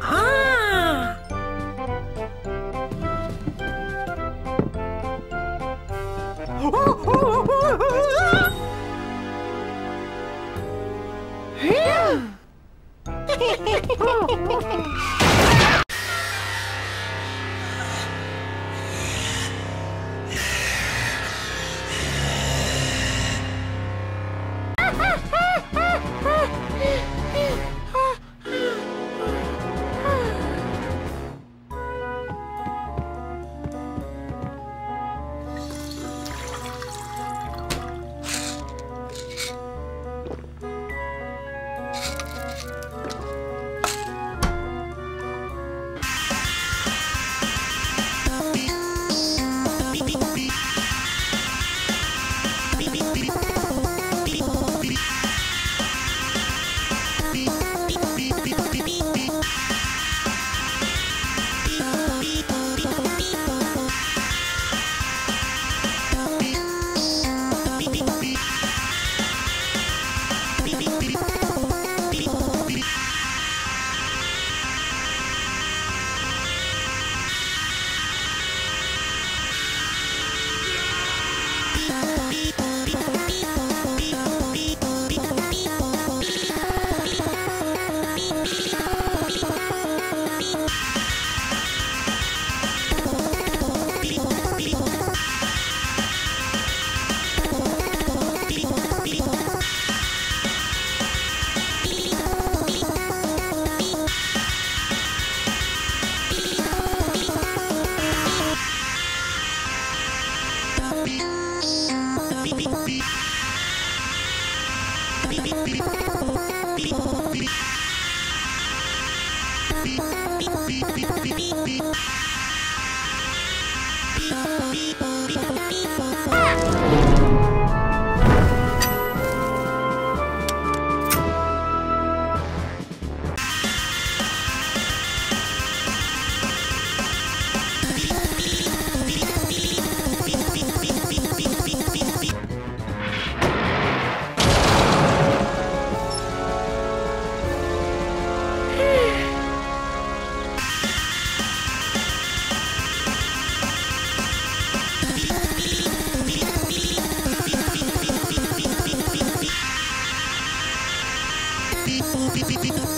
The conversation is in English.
ah! Beep. Ah!